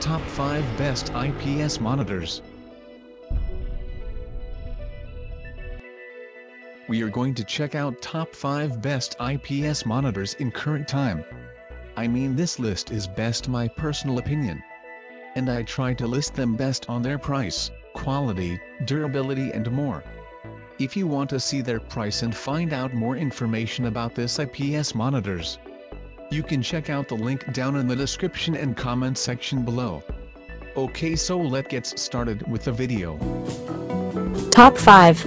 Top 5 Best IPS Monitors We are going to check out top 5 best IPS monitors in current time. I mean this list is best my personal opinion. And I try to list them best on their price, quality, durability and more. If you want to see their price and find out more information about this IPS monitors, you can check out the link down in the description and comment section below. Okay so let's get started with the video. Top 5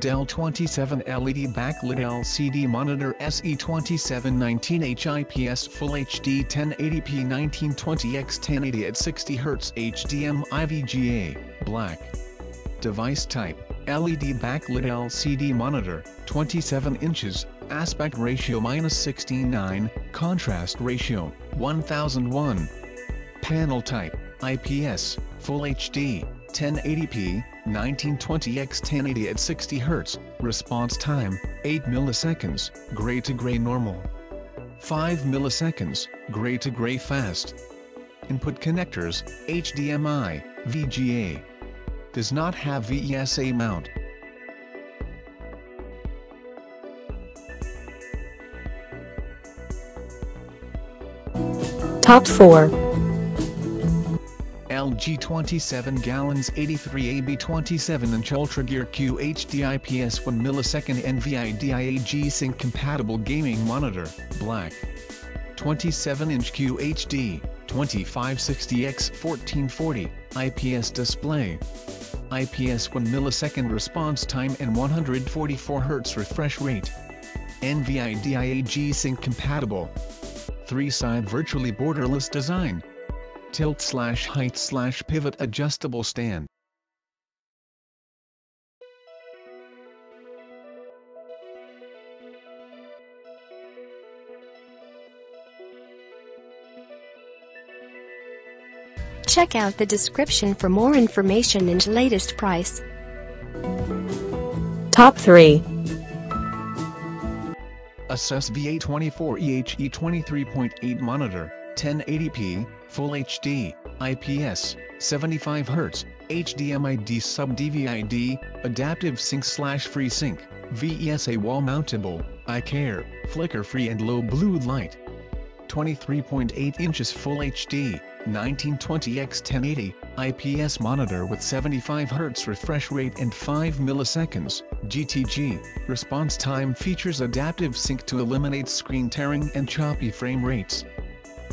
Dell 27 LED backlit LCD monitor SE2719H IPS Full HD 1080p 1920x 1080 at 60 Hz HDMI VGA, black. Device type, LED backlit LCD monitor, 27 inches, aspect ratio minus 69, contrast ratio, 1001. Panel type, IPS, Full HD, 1080p, 1920x 1080 at 60 Hz, response time, 8 milliseconds, gray to gray normal. 5 milliseconds, gray to gray fast. Input connectors, HDMI, VGA. Does not have VESA mount. Top 4 LG 27 gallons 83 AB 27 inch Ultra Gear QHD IPS 1 millisecond NVIDIA G-Sync compatible gaming monitor, black. 27 inch QHD, 2560x 1440, IPS display. IPS 1 millisecond response time and 144 Hz refresh rate. NVIDIA G-Sync compatible. 3-side virtually borderless design tilt slash height slash pivot adjustable stand. Check out the description for more information and latest price. Top 3 Asus VA24 EHE 23.8 monitor 1080p, Full HD, IPS, 75 Hz, HDMI D sub DVI-D, Adaptive Sync slash FreeSync, VESA wall mountable, Eye Care, flicker free and low blue light. 23.8 inches Full HD, 1920x 1080, IPS monitor with 75 Hz refresh rate and 5 milliseconds, GTG, response time features adaptive sync to eliminate screen tearing and choppy frame rates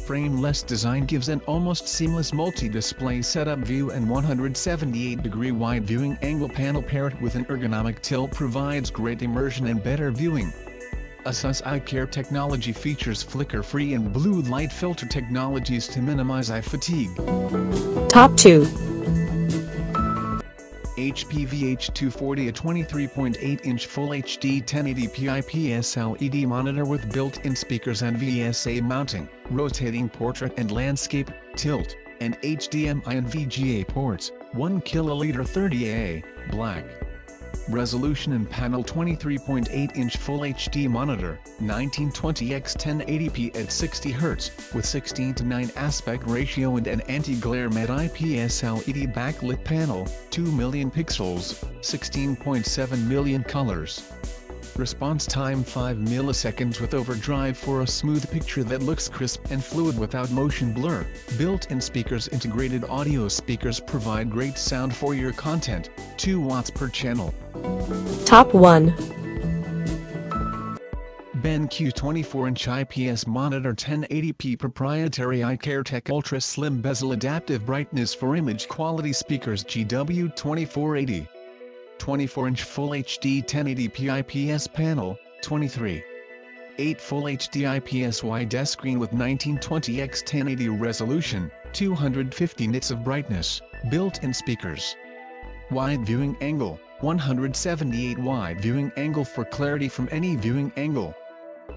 frameless design gives an almost seamless multi-display setup view and 178-degree wide viewing angle panel paired with an ergonomic tilt provides great immersion and better viewing. Asus Eye Care technology features flicker-free and blue light filter technologies to minimize eye fatigue. Top 2 HP VH240 a 23.8-inch Full HD 1080p IPS LED monitor with built-in speakers and VESA mounting, rotating portrait and landscape, tilt, and HDMI and VGA ports, 1 kL 30A, black resolution and panel 23.8-inch Full HD monitor, 1920x 1080p at 60 Hz, with 16 to 9 aspect ratio and an anti-glare matte IPS LED backlit panel, 2 million pixels, 16.7 million colors. Response time 5 milliseconds with overdrive for a smooth picture that looks crisp and fluid without motion blur. Built-in speakers Integrated audio speakers provide great sound for your content, 2 watts per channel. Top 1 BenQ 24-inch IPS monitor 1080p proprietary iCareTech Ultra Slim Bezel Adaptive Brightness for Image Quality Speakers GW2480 24-inch Full HD 1080p IPS panel, 23. 8 Full HD IPS wide screen with 1920x 1080 resolution, 250 nits of brightness, built-in speakers. Wide viewing angle, 178 wide viewing angle for clarity from any viewing angle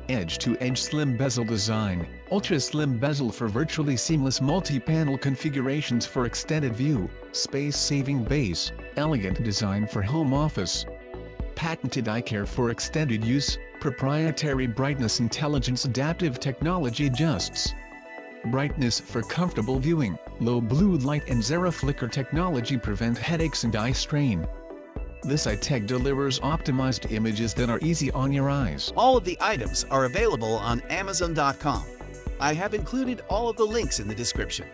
edge-to-edge slim bezel design, ultra-slim bezel for virtually seamless multi-panel configurations for extended view, space-saving base, elegant design for home office. Patented iCare for extended use, proprietary brightness intelligence adaptive technology adjusts. brightness for comfortable viewing, low blue light and zero flicker technology prevent headaches and eye strain. This iTech delivers optimized images that are easy on your eyes. All of the items are available on Amazon.com. I have included all of the links in the description.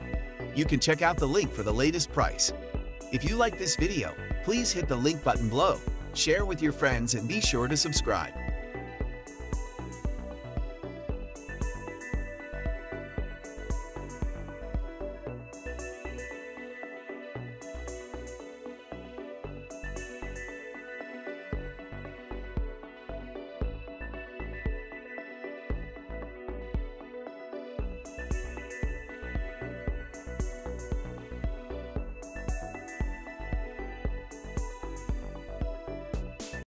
You can check out the link for the latest price. If you like this video, please hit the link button below, share with your friends, and be sure to subscribe.